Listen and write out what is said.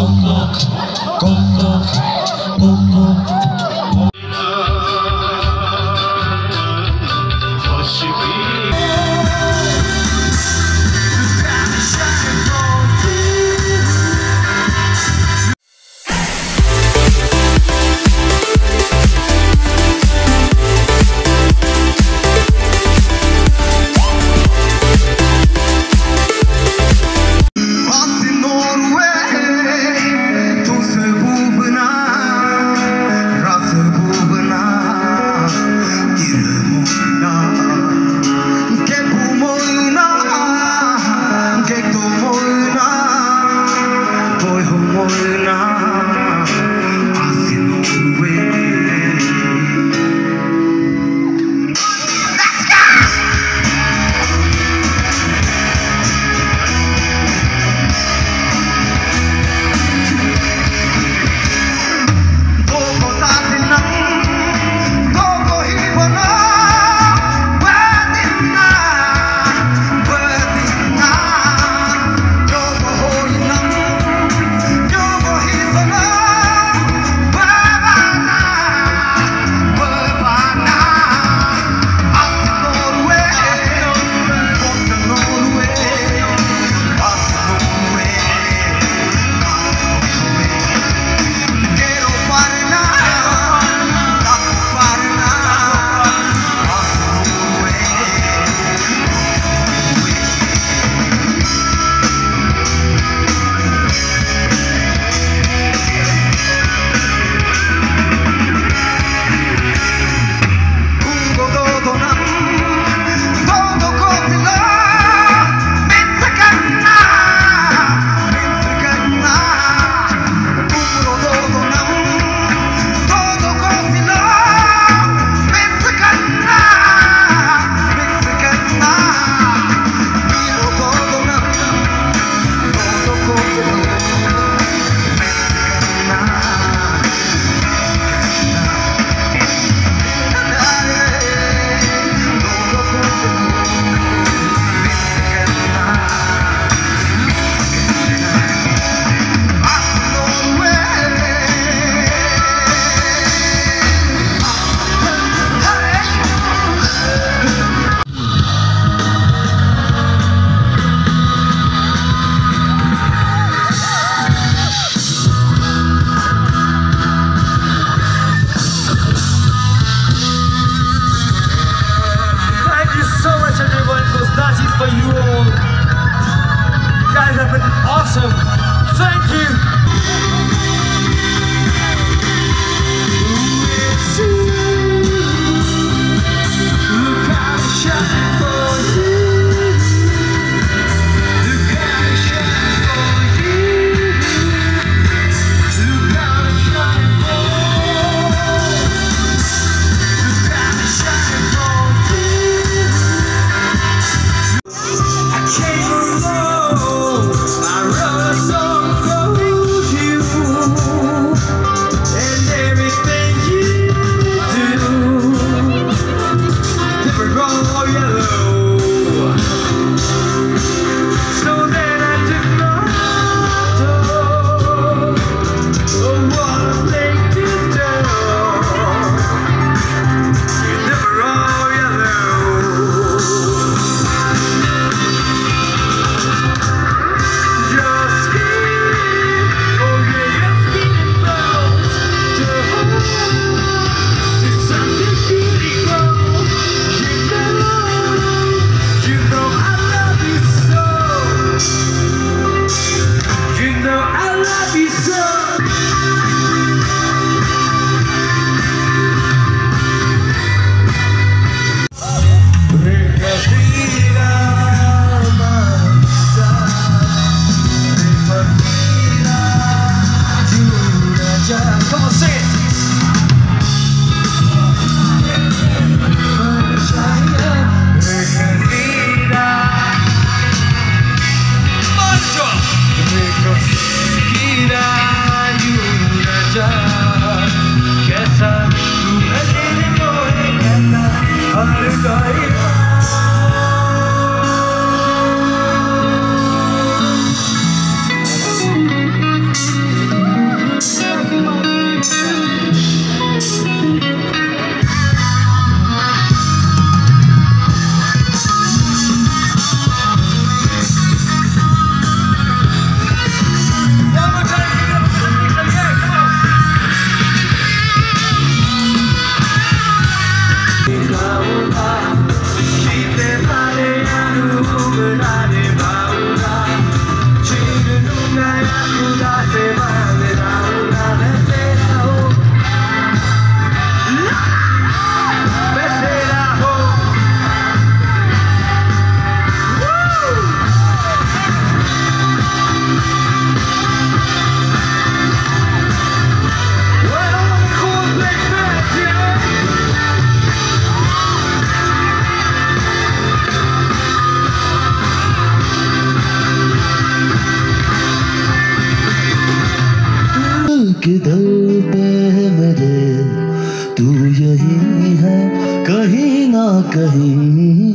unlocked. किधर पे है मेरे तू यही है कहीं ना कहीं।